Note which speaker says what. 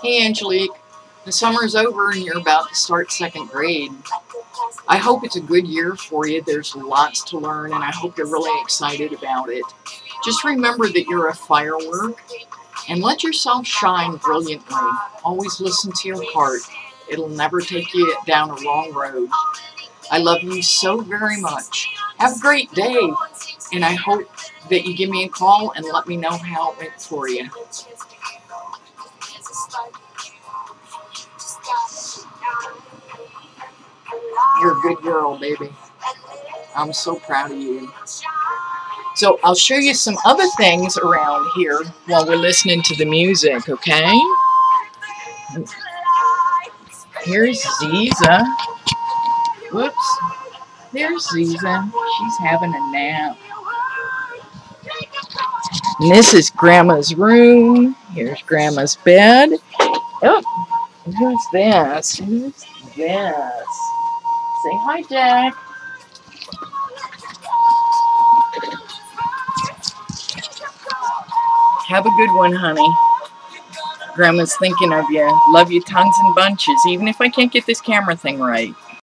Speaker 1: Hey, Angelique. The summer's over and you're about to start second grade. I hope it's a good year for you. There's lots to learn, and I hope you're really excited about it. Just remember that you're a firework, and let yourself shine brilliantly. Always listen to your heart. It'll never take you down a wrong road. I love you so very much. Have a great day, and I hope that you give me a call and let me know how it went for you. You're a good girl, baby. I'm so proud of you. So I'll show you some other things around here while we're listening to the music, okay? Here's Ziza. Whoops. There's Ziza. She's having a nap. And this is Grandma's room. Here's Grandma's bed. Oh, who's this? Who's this? Say hi, Jack. Have a good one, honey. Grandma's thinking of you. Love you tons and bunches, even if I can't get this camera thing right.